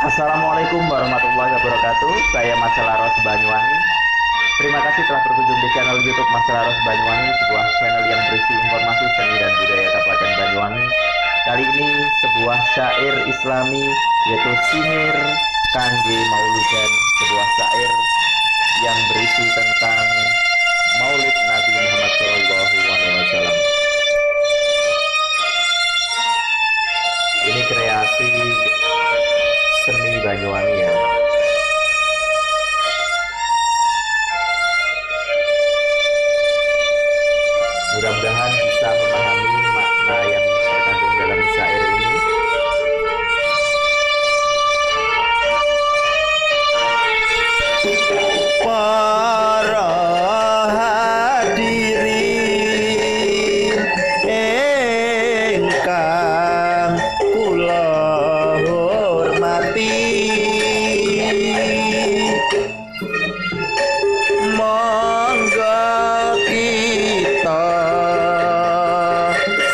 Assalamualaikum warahmatullahi wabarakatuh. Saya Mas Laros Banyuwangi. Terima kasih telah berkunjung di channel YouTube Mas Laros Banyuwangi, sebuah channel yang berisi informasi seni dan budaya Kabupaten Banyuwangi. Kali ini sebuah syair Islami yaitu Sinir Kangge Mauludan, sebuah syair yang berisi tentang Maulid Nabi Muhammad SAW. Ini kreasi 一百多万里呀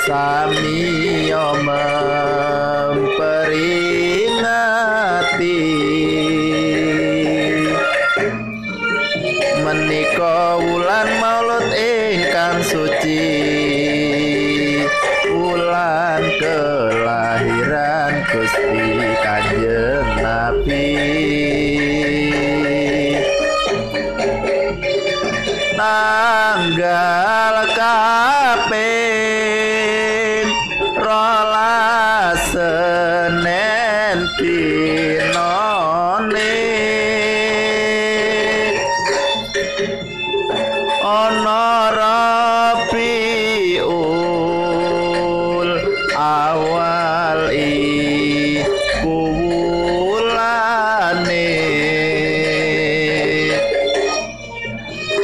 sami memperingati. Menika wulan maulud ingkang suci wulan kelahiran Gusti Kanjeng Nabi. Tanggal kaping Senen dinone ana rabiul awal iku wulane.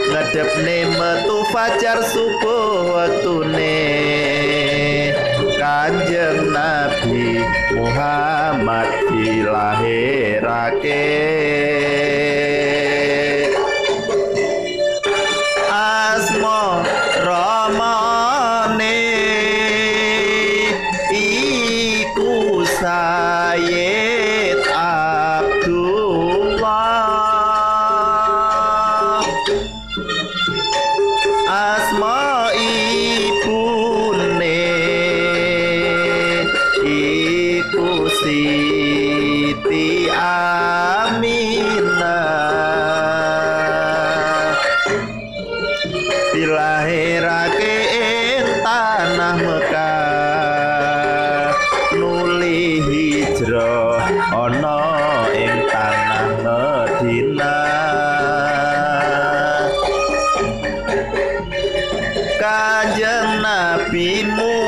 Ngedepne metu fajar subuh wektune Kanjeng Nabi Muhammad dilahirake Sina Kanjeng Nabi Muhammad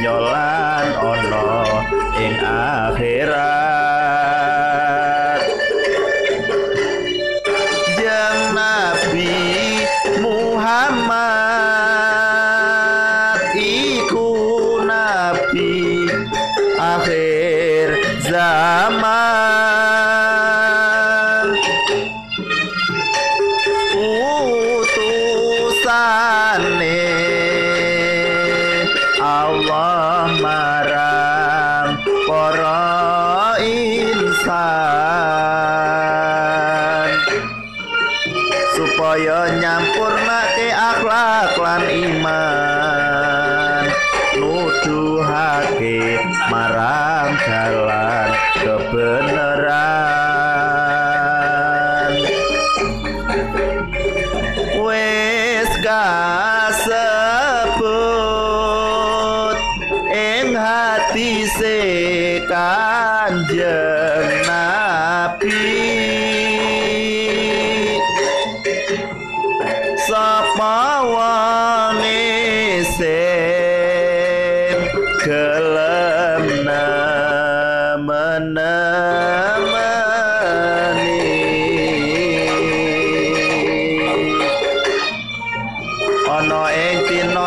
donya lan ana ing akhirat. Jeng Nabi Muhammad iku nabi marang para insan. Supaya nyampurnake akhlak lan iman. Nuduhake marang dalan kebenaran. Wis kasebut nabi sapa wani sen gelem namana ana ing dina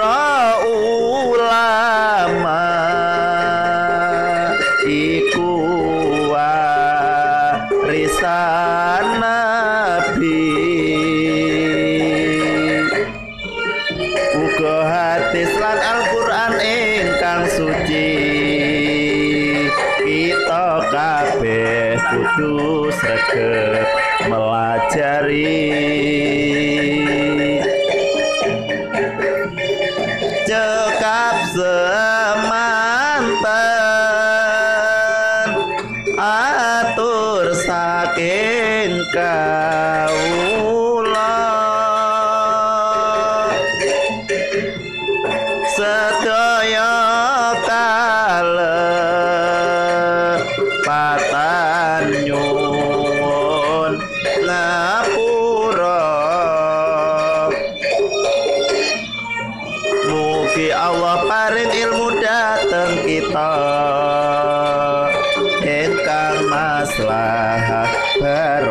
nabi uga hadis lan Al-Qur'an ingkang suci. Kita kabeh kudu sregep melajari cekap semanten atur saking kawula sedaya kalepatan nyuwun ngapura. Mugi Allah paring ilmu dateng kita. Ingkang maslahah barokah